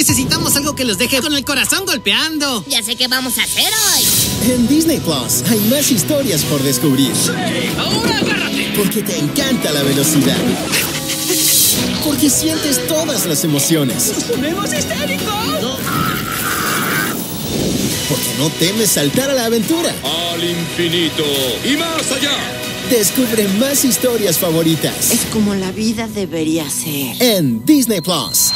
Necesitamos algo que los deje con el corazón golpeando. Ya sé qué vamos a hacer hoy. En Disney Plus hay más historias por descubrir. ¡Sí! ¡Ahora agárrate! Porque te encanta la velocidad. Porque sientes todas las emociones. ¡Nos ponemos histéricos! Porque no temes saltar a la aventura. Al infinito y más allá. Descubre más historias favoritas Es como la vida debería ser. en Disney Plus.